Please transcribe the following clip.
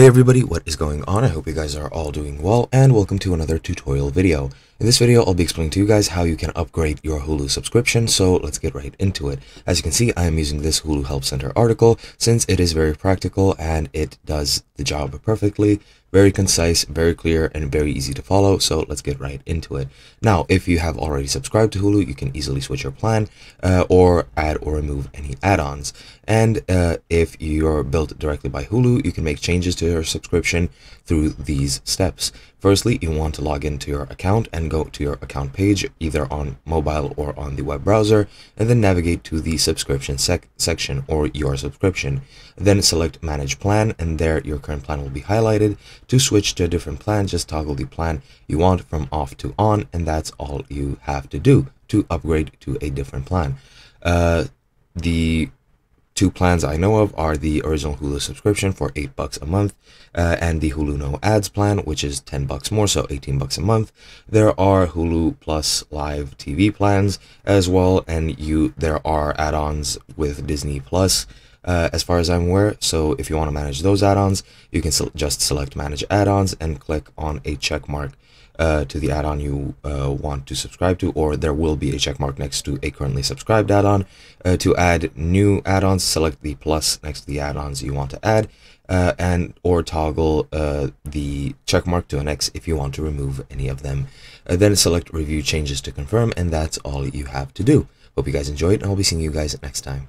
Hey everybody, what is going on? I hope you guys are all doing well and welcome to another tutorial video. In this video, I'll be explaining to you guys how you can upgrade your Hulu subscription, so let's get right into it. As you can see, I am using this Hulu Help Center article since it is very practical and it does the job perfectly very concise, very clear, and very easy to follow. So let's get right into it. Now, if you have already subscribed to Hulu, you can easily switch your plan uh, or add or remove any add-ons. And uh, if you're built directly by Hulu, you can make changes to your subscription through these steps. Firstly, you want to log into your account and go to your account page, either on mobile or on the web browser, and then navigate to the subscription sec section or your subscription. Then select manage plan, and there your current plan will be highlighted. To switch to a different plan, just toggle the plan you want from off to on, and that's all you have to do to upgrade to a different plan. Uh, the two plans I know of are the original Hulu subscription for 8 bucks a month uh, and the Hulu No Ads plan, which is 10 bucks more, so 18 bucks a month. There are Hulu Plus live TV plans as well, and you there are add-ons with Disney Plus. Uh, as far as I'm aware, so if you want to manage those add-ons, you can just select manage add-ons and click on a check mark uh, to the add-on you uh, want to subscribe to, or there will be a check mark next to a currently subscribed add-on. Uh, to add new add-ons, select the plus next to the add-ons you want to add, uh, and or toggle uh, the check mark to an X if you want to remove any of them. Then select review changes to confirm, and that's all you have to do. Hope you guys enjoyed, and I'll be seeing you guys next time.